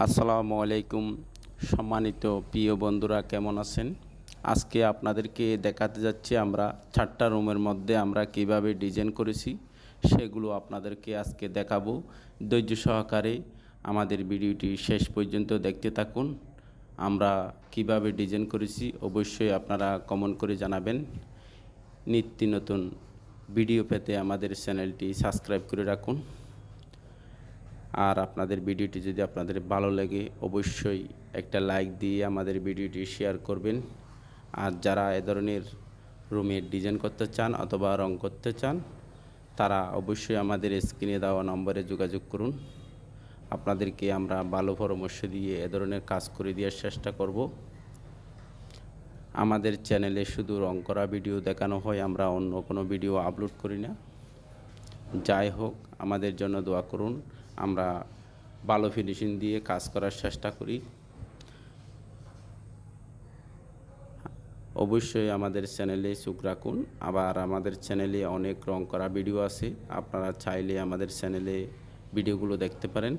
আসসালামু আলাইকুম সম্মানিত প্রিয় বন্ধুরা, কেমন আছেন? আজকে আপনাদেরকে দেখাতে যাচ্ছি আমরা চারটা রুমের মধ্যে আমরা কীভাবে ডিজাইন করেছি, সেগুলো আপনাদেরকে আজকে দেখাবো। ধৈর্য সহকারে আমাদের ভিডিওটি শেষ পর্যন্ত দেখতে থাকুন। আমরা কীভাবে ডিজাইন করেছি অবশ্যই আপনারা কমেন্ট করে জানাবেন। নিত্য নতুন ভিডিও পেতে আমাদের চ্যানেলটি সাবস্ক্রাইব করে রাখুন। আর আপনাদের ভিডিওটি যদি আপনাদের ভালো লাগে, অবশ্যই একটা লাইক দিয়ে আমাদের ভিডিওটি শেয়ার করবেন। আর যারা এ ধরনের রুমের ডিজাইন করতে চান অথবা রং করতে চান, তারা অবশ্যই আমাদের স্ক্রিনে দেওয়া নম্বরে যোগাযোগ করুন। আপনাদেরকে আমরা ভালো পরামর্শ দিয়ে এ ধরনের কাজ করে দেওয়ার চেষ্টা করব। আমাদের চ্যানেলে শুধু রং করা ভিডিও দেখানো হয়, আমরা অন্য কোনো ভিডিও আপলোড করি না। যাই হোক, আমাদের জন্য দোয়া করুন। আমরা ভালো ফিনিশিং দিয়ে কাজ করার চেষ্টা করি। অবশ্যই আমাদের চ্যানেলে চোখ রাখুন। আবার আমাদের চ্যানেলে অনেক রং করা ভিডিও আছে। আপনারা চাইলে আমাদের চ্যানেলে ভিডিওগুলো দেখতে পারেন।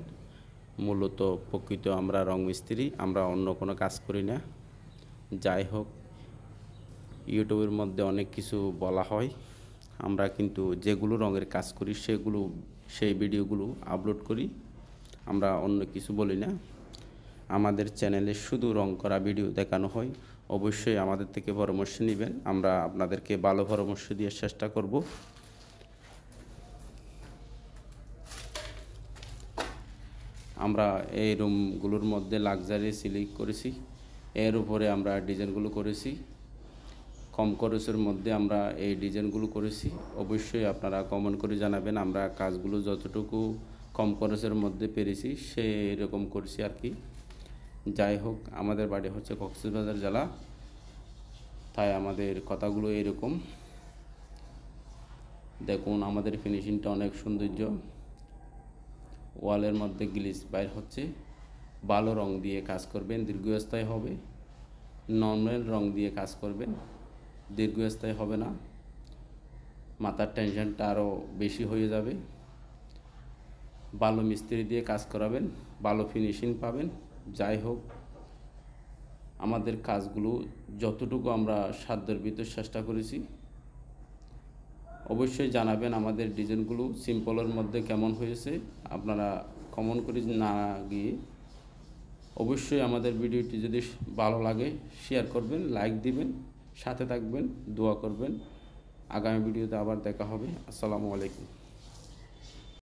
মূলত প্রকৃত আমরা রং মিস্ত্রি, আমরা অন্য কোনো কাজ করি না। যাই হোক, ইউটিউবের মধ্যে অনেক কিছু বলা হয়। আমরা কিন্তু যেগুলো রঙের কাজ করি, সেগুলো সেই ভিডিওগুলো আপলোড করি। আমরা অন্য কিছু বলি না। আমাদের চ্যানেলে শুধু রং করা ভিডিও দেখানো হয়। অবশ্যই আমাদের থেকে পরামর্শ নেবেন। আমরা আপনাদেরকে ভালো পরামর্শ দিয়ে চেষ্টা করব। আমরা এই রুমগুলোর মধ্যে লাক্সারি সিলিং করেছি। এর উপরে আমরা ডিজাইনগুলো করেছি। কম খরচের মধ্যে আমরা এই ডিজাইনগুলো করেছি। অবশ্যই আপনারা কমেন্ট করে জানাবেন, আমরা কাজগুলো যতটুকু কম খরচের মধ্যে পেরেছি সেই রকম করেছি আর কি। যাই হোক, আমাদের বাড়ি হচ্ছে কক্সবাজার জেলা, তাই আমাদের কথাগুলো এরকম। দেখুন, আমাদের ফিনিশিংটা অনেক সৌন্দর্য। ওয়ালের মধ্যে গ্লিস বাইর হচ্ছে। ভালো রং দিয়ে কাজ করবেন, দীর্ঘস্থায়ী হবে। নর্মাল রং দিয়ে কাজ করবেন। দীর্ঘস্থায়ী হবে না। মাথার টেনশনটা আরও বেশি হয়ে যাবে। ভালো মিস্ত্রি দিয়ে কাজ করাবেন, ভালো ফিনিশিং পাবেন। যাই হোক, আমাদের কাজগুলো যতটুকু আমরা সাধ্যের ভিতর চেষ্টা করেছি, অবশ্যই জানাবেন আমাদের ডিজাইনগুলো সিম্পলের মধ্যে কেমন হয়েছে। আপনারা কমন করে না গিয়ে অবশ্যই আমাদের ভিডিওটি যদি ভালো লাগে শেয়ার করবেন লাইক দিবেন। সাথে থাকবেন দোয়া করবেন। আগামী ভিডিওতে আবার দেখা হবে। আসসালামু আলাইকুম।